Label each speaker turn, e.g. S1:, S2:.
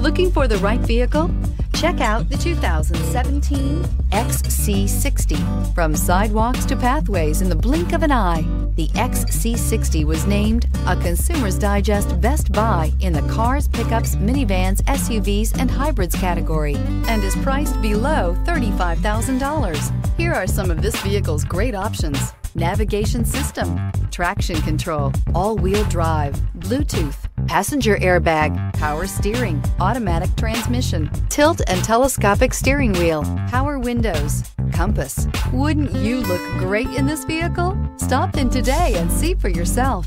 S1: Looking for the right vehicle? Check out the 2017 XC60. From sidewalks to pathways in the blink of an eye, the XC60 was named a Consumer's Digest Best Buy in the cars, pickups, minivans, SUVs, and hybrids category and is priced below $35,000. Here are some of this vehicle's great options. Navigation system, traction control, all-wheel drive, Bluetooth, passenger airbag, power steering, automatic transmission, tilt and telescopic steering wheel, power windows, compass. Wouldn't you look great in this vehicle? Stop in today and see for yourself.